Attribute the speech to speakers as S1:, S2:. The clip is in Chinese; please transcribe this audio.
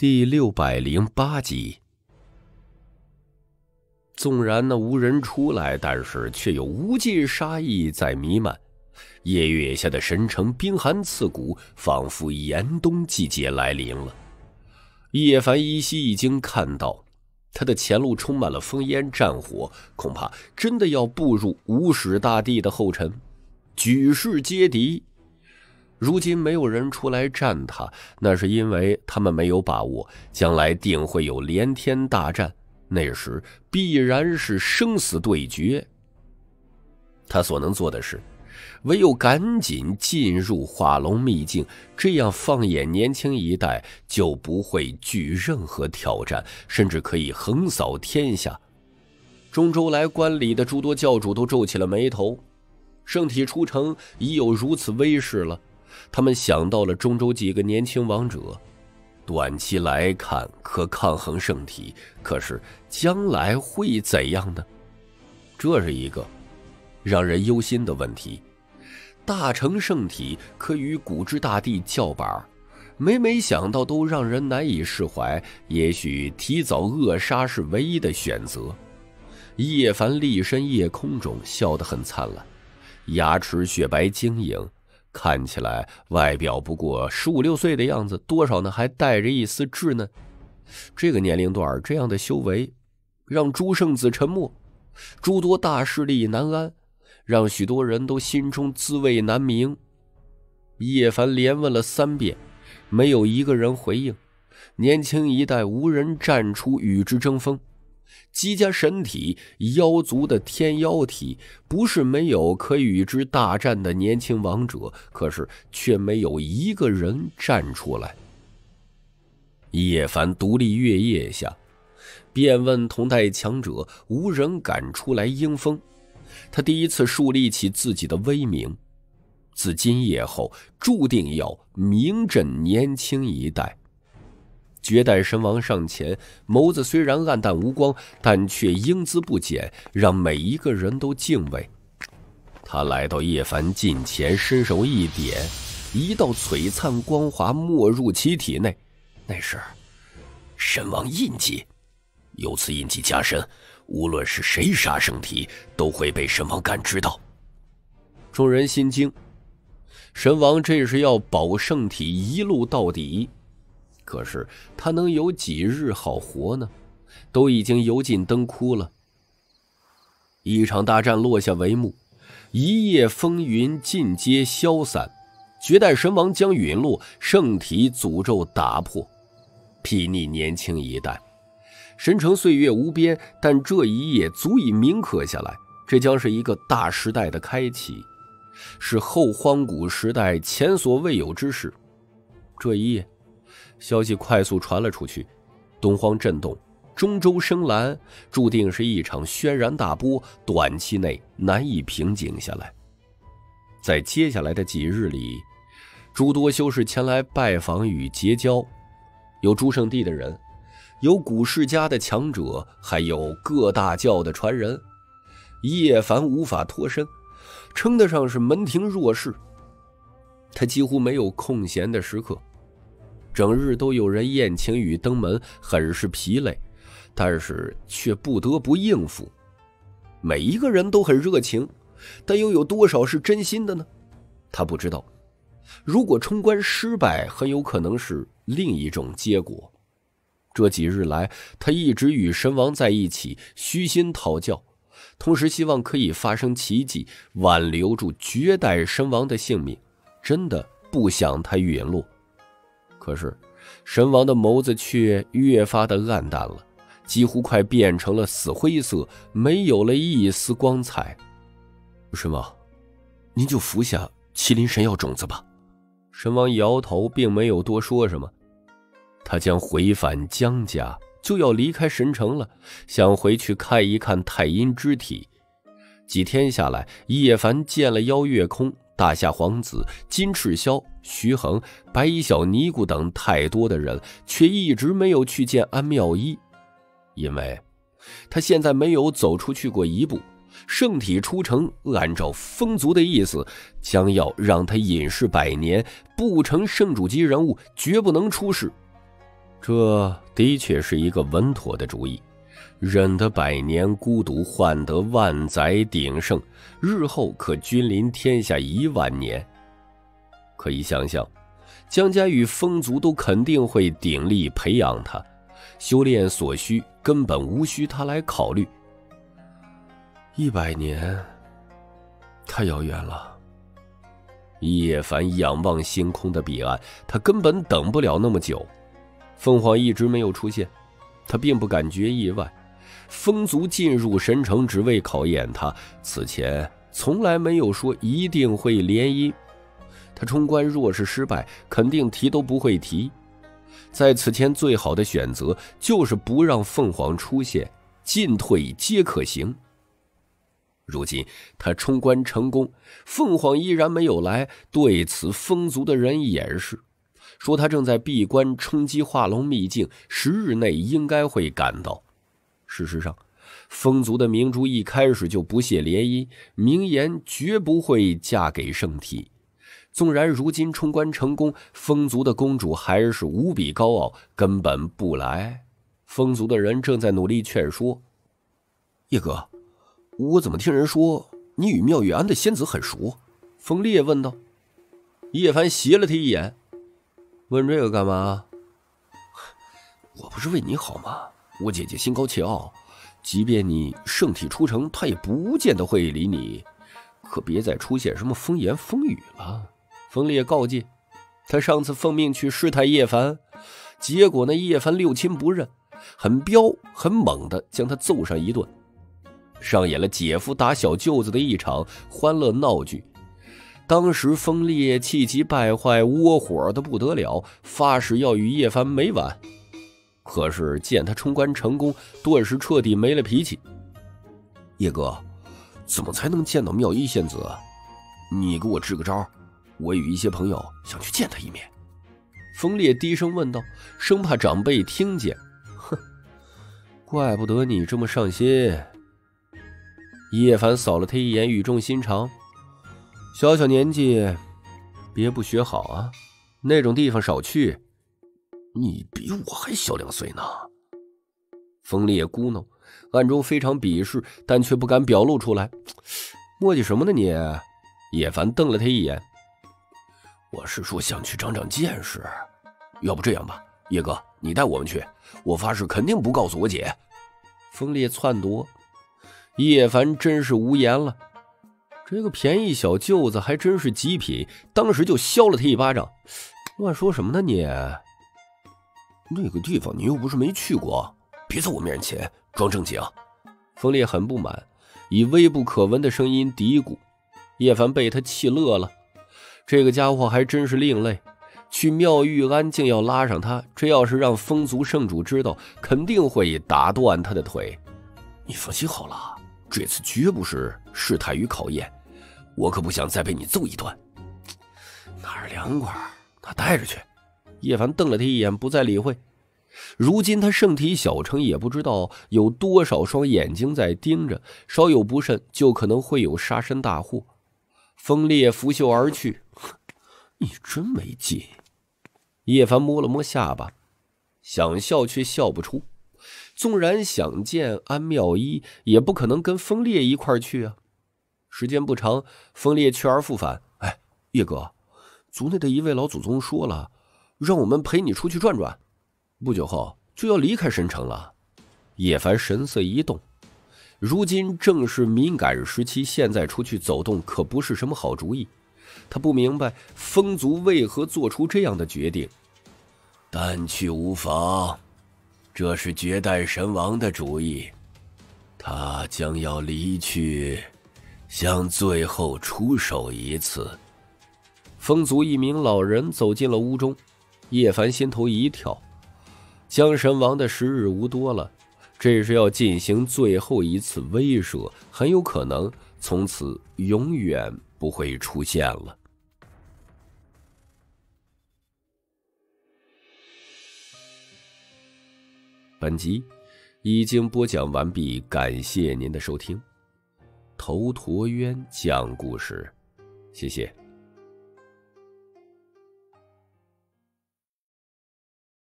S1: 第六百零八集。纵然那无人出来，但是却有无尽杀意在弥漫。夜月下的神城冰寒刺骨，仿佛严冬季节来临了。叶凡依稀已经看到，他的前路充满了烽烟战火，恐怕真的要步入无始大帝的后尘，举世皆敌。如今没有人出来战他，那是因为他们没有把握，将来定会有连天大战，那时必然是生死对决。他所能做的是，唯有赶紧进入化龙秘境，这样放眼年轻一代就不会惧任何挑战，甚至可以横扫天下。中州来观礼的诸多教主都皱起了眉头，圣体出城已有如此威势了。他们想到了中州几个年轻王者，短期来看可抗衡圣体，可是将来会怎样呢？这是一个让人忧心的问题。大成圣体可与古之大帝叫板，每每想到都让人难以释怀。也许提早扼杀是唯一的选择。叶凡立身夜空中，笑得很灿烂，牙齿雪白晶莹。看起来外表不过十五六岁的样子，多少呢还带着一丝稚嫩。这个年龄段这样的修为，让诸圣子沉默，诸多大势力难安，让许多人都心中滋味难明。叶凡连问了三遍，没有一个人回应。年轻一代无人站出与之争锋。姬家神体妖族的天妖体，不是没有可与之大战的年轻王者，可是却没有一个人站出来。叶凡独立月夜下，便问同代强者，无人敢出来应风。他第一次树立起自己的威名，自今夜后，注定要名震年轻一代。绝代神王上前，眸子虽然暗淡无光，但却英姿不减，让每一个人都敬畏。他来到叶凡近前，伸手一点，一道璀璨光华没入其体内，那是神王印记。有此印记加身，无论是谁杀圣体，都会被神王感知到。众人心惊，神王这是要保圣体一路到底。可是他能有几日好活呢？都已经油尽灯枯了。一场大战落下帷幕，一夜风云尽皆消散，绝代神王将陨落，圣体诅咒打破，睥睨年轻一代。神城岁月无边，但这一夜足以铭刻下来，这将是一个大时代的开启，是后荒古时代前所未有之事。这一夜。消息快速传了出去，东荒震动，中州生蓝，注定是一场轩然大波，短期内难以平静下来。在接下来的几日里，诸多修士前来拜访与结交，有诸圣地的人，有古世家的强者，还有各大教的传人。叶凡无法脱身，称得上是门庭若市。他几乎没有空闲的时刻。整日都有人宴请与登门，很是疲累，但是却不得不应付。每一个人都很热情，但又有多少是真心的呢？他不知道。如果冲关失败，很有可能是另一种结果。这几日来，他一直与神王在一起，虚心讨教，同时希望可以发生奇迹，挽留住绝代神王的性命。真的不想他陨落。可是，神王的眸子却越发的暗淡了，几乎快变成了死灰色，没有了一丝光彩。神王，您就服下麒麟神药种子吧。神王摇头，并没有多说什么。他将回返江家，就要离开神城了，想回去看一看太阴之体。几天下来，叶凡见了邀月空。大夏皇子金赤霄、徐恒、白衣小尼姑等太多的人，却一直没有去见安妙一，因为他现在没有走出去过一步。圣体出城，按照风族的意思，将要让他隐世百年，不成圣主级人物，绝不能出世。这的确是一个稳妥的主意。忍得百年孤独，换得万载鼎盛，日后可君临天下一万年。可以想象，江家与风族都肯定会鼎力培养他，修炼所需根本无需他来考虑。一百年，太遥远了。叶凡仰望星空的彼岸，他根本等不了那么久。凤凰一直没有出现，他并不感觉意外。风族进入神城，只为考验他。此前从来没有说一定会联姻。他冲关若是失败，肯定提都不会提。在此前，最好的选择就是不让凤凰出现，进退皆可行。如今他冲关成功，凤凰依然没有来。对此，风族的人也是，说他正在闭关冲击化龙秘境，十日内应该会赶到。事实上，风族的明珠一开始就不屑联姻，明言绝不会嫁给圣体。纵然如今冲关成功，风族的公主还是无比高傲，根本不来。风族的人正在努力劝说叶哥，我怎么听人说你与妙玉庵的仙子很熟？风烈问道。叶凡斜了他一眼，问这个干嘛？我不是为你好吗？我姐姐心高气傲，即便你圣体出城，她也不见得会理你。可别再出现什么风言风语了。风烈告诫他，上次奉命去试探叶凡，结果那叶凡六亲不认，很彪很猛的将他揍上一顿，上演了姐夫打小舅子的一场欢乐闹剧。当时风烈气急败坏，窝火的不得了，发誓要与叶凡没完。可是见他冲关成功，顿时彻底没了脾气。叶哥，怎么才能见到妙一仙子？你给我支个招，我与一些朋友想去见他一面。风烈低声问道，生怕长辈听见。哼，怪不得你这么上心。叶凡扫了他一眼，语重心长：“小小年纪，别不学好啊，那种地方少去。”你比我还小两岁呢，风烈咕哝，暗中非常鄙视，但却不敢表露出来。磨叽什么呢你？叶凡瞪了他一眼。我是说想去长长见识，要不这样吧，叶哥，你带我们去，我发誓肯定不告诉我姐。风烈篡夺，叶凡真是无言了。这个便宜小舅子还真是极品，当时就削了他一巴掌。乱说什么呢你？那个地方你又不是没去过，别在我面前装正经。风烈很不满，以微不可闻的声音嘀咕。叶凡被他气乐了，这个家伙还真是另类。去妙玉庵竟要拉上他，这要是让风族圣主知道，肯定会打断他的腿。你放心好了，这次绝不是试探与考验，我可不想再被你揍一顿。哪儿凉快，那带着去。叶凡瞪了他一眼，不再理会。如今他圣体小成，也不知道有多少双眼睛在盯着，稍有不慎，就可能会有杀身大祸。风烈拂袖而去，你真没劲。叶凡摸了摸下巴，想笑却笑不出。纵然想见安妙一，也不可能跟风烈一块去啊。时间不长，风烈去而复返。哎，叶哥，族内的一位老祖宗说了。让我们陪你出去转转，不久后就要离开神城了。叶凡神色一动，如今正是敏感时期，现在出去走动可不是什么好主意。他不明白风族为何做出这样的决定。但去无妨，这是绝代神王的主意，他将要离去，想最后出手一次。风族一名老人走进了屋中。叶凡心头一跳，江神王的时日无多了，这是要进行最后一次威慑，很有可能从此永远不会出现了。本集已经播讲完毕，感谢您的收听。头陀渊讲故事，谢谢。